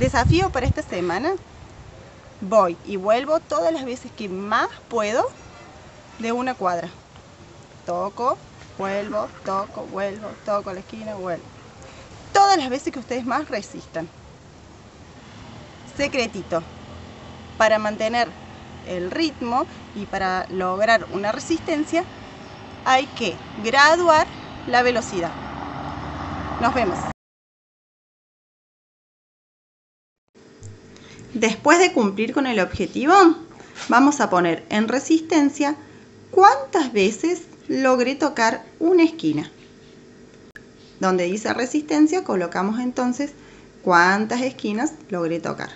desafío para esta semana, voy y vuelvo todas las veces que más puedo de una cuadra. Toco, vuelvo, toco, vuelvo, toco la esquina, vuelvo. Todas las veces que ustedes más resistan. Secretito. Para mantener el ritmo y para lograr una resistencia hay que graduar la velocidad. Nos vemos. Después de cumplir con el objetivo, vamos a poner en resistencia cuántas veces logré tocar una esquina. Donde dice resistencia colocamos entonces cuántas esquinas logré tocar.